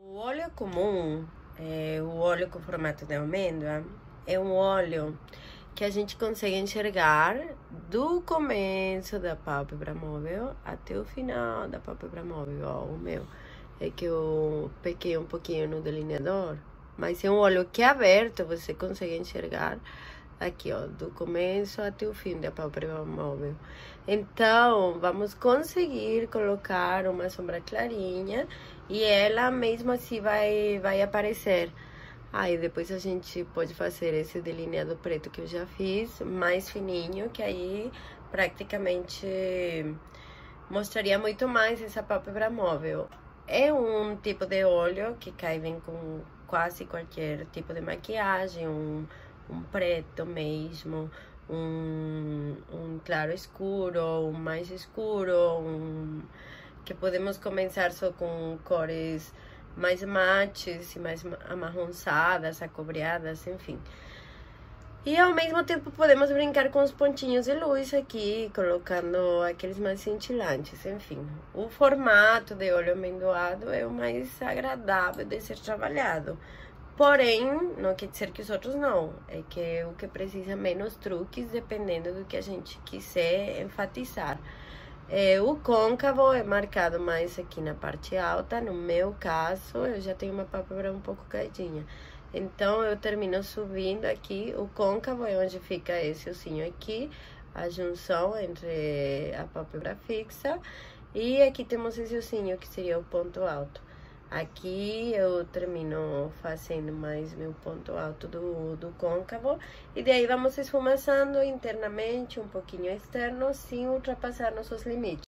O óleo comum, é, o óleo com formato de amêndoa, é um óleo que a gente consegue enxergar do começo da pálpebra móvel até o final da pálpebra móvel. Ó, o meu é que eu pequei um pouquinho no delineador, mas é um olho que é aberto, você consegue enxergar aqui, ó, do começo até o fim da pálpebra móvel. Então, vamos conseguir colocar uma sombra clarinha e ela mesmo assim vai, vai aparecer. Aí depois a gente pode fazer esse delineado preto que eu já fiz, mais fininho, que aí praticamente mostraria muito mais essa pálpebra móvel. É um tipo de óleo que cai bem com quase qualquer tipo de maquiagem, um um preto mesmo, um, um claro escuro, um mais escuro, um, que podemos começar só com cores mais mates e mais amarronçadas, acobreadas, enfim. E ao mesmo tempo podemos brincar com os pontinhos de luz aqui, colocando aqueles mais cintilantes, enfim. O formato de olho amendoado é o mais agradável de ser trabalhado. Porém, não quer dizer que os outros não. É que o que precisa menos truques, dependendo do que a gente quiser enfatizar. É, o côncavo é marcado mais aqui na parte alta. No meu caso, eu já tenho uma pálpebra um pouco caidinha. Então, eu termino subindo aqui. O côncavo é onde fica esse ossinho aqui. A junção entre a pálpebra fixa. E aqui temos esse ossinho, que seria o ponto alto. Aqui eu termino fazendo mais meu ponto alto do, do côncavo. E daí vamos esfumaçando internamente, um pouquinho externo, sem ultrapassar nossos limites.